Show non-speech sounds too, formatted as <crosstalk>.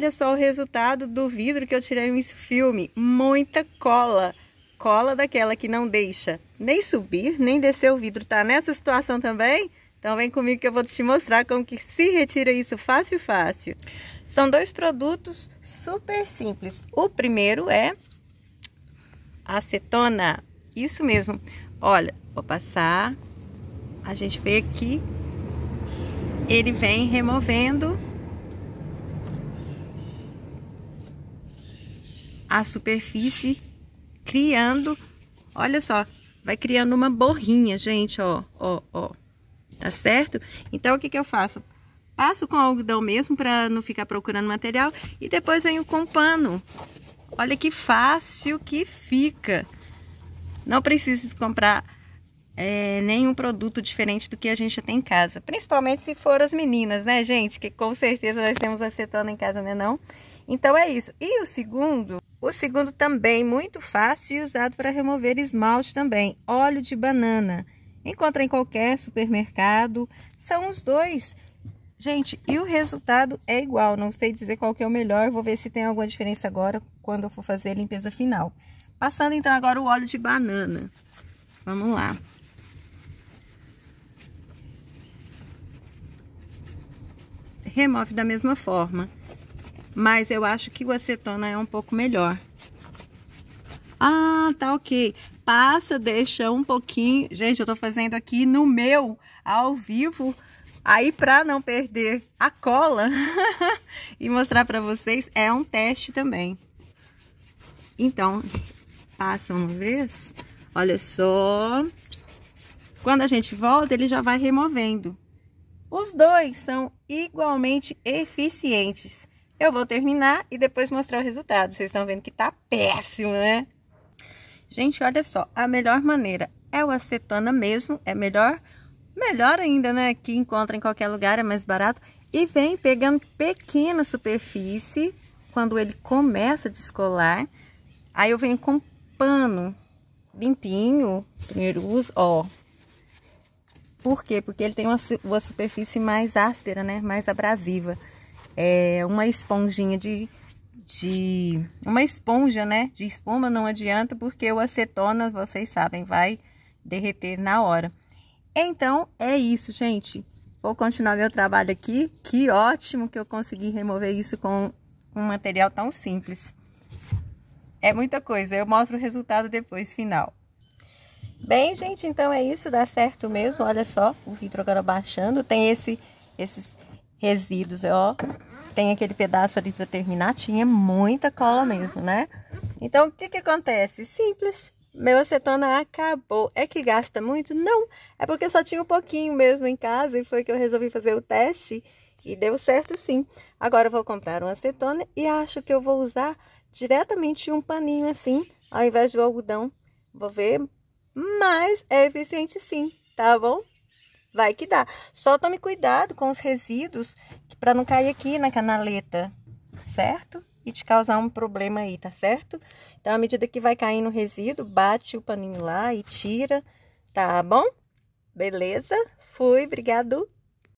Olha só o resultado do vidro que eu tirei no filme. Muita cola. Cola daquela que não deixa nem subir, nem descer o vidro. Tá nessa situação também? Então vem comigo que eu vou te mostrar como que se retira isso fácil, fácil. São dois produtos super simples. O primeiro é acetona. Isso mesmo. Olha, vou passar. A gente vê aqui. Ele vem removendo a superfície, criando, olha só, vai criando uma borrinha, gente, ó, ó, ó, tá certo? Então, o que que eu faço? Passo com algodão mesmo para não ficar procurando material e depois venho com pano. Olha que fácil que fica. Não precisa comprar é, nenhum produto diferente do que a gente já tem em casa. Principalmente se for as meninas, né, gente? Que com certeza nós temos acetona em casa, né não? Então é isso. E o segundo, o segundo também muito fácil e usado para remover esmalte também, óleo de banana. Encontra em qualquer supermercado, são os dois. Gente, e o resultado é igual, não sei dizer qual que é o melhor, vou ver se tem alguma diferença agora quando eu for fazer a limpeza final. Passando então agora o óleo de banana. Vamos lá. Remove da mesma forma, mas eu acho que o acetona é um pouco melhor. Ah, tá ok. Passa, deixa um pouquinho. Gente, eu tô fazendo aqui no meu, ao vivo, Aí, para não perder a cola <laughs> e mostrar para vocês, é um teste também. Então, passa uma vez, olha só. Quando a gente volta, ele já vai removendo. Os dois são igualmente eficientes. Eu vou terminar e depois mostrar o resultado. Vocês estão vendo que tá péssimo, né? Gente, olha só, a melhor maneira é o acetona mesmo, é melhor Melhor ainda, né? Que encontra em qualquer lugar, é mais barato. E vem pegando pequena superfície quando ele começa a descolar. Aí eu venho com pano limpinho, primeiro uso, ó. Por quê? Porque ele tem uma, uma superfície mais áspera, né? Mais abrasiva. É uma esponjinha de, de... Uma esponja, né? De espuma não adianta, porque o acetona, vocês sabem, vai derreter na hora. Então, é isso, gente. Vou continuar meu trabalho aqui. Que ótimo que eu consegui remover isso com um material tão simples. É muita coisa, eu mostro o resultado depois, final. Bem, gente, então é isso, dá certo mesmo. Olha só, o vidro agora baixando. Tem esse, esses resíduos, ó. Tem aquele pedaço ali para terminar. Tinha muita cola mesmo, né? Então, o que que acontece? Simples meu acetona acabou. É que gasta muito? Não, é porque só tinha um pouquinho mesmo em casa e foi que eu resolvi fazer o teste e deu certo sim. Agora eu vou comprar um acetona e acho que eu vou usar diretamente um paninho assim, ao invés do algodão. Vou ver, mas é eficiente sim, tá bom? Vai que dá. Só tome cuidado com os resíduos para não cair aqui na canaleta, certo? e te causar um problema aí, tá certo? Então, à medida que vai caindo o resíduo, bate o paninho lá e tira, tá bom? Beleza? Fui, obrigado.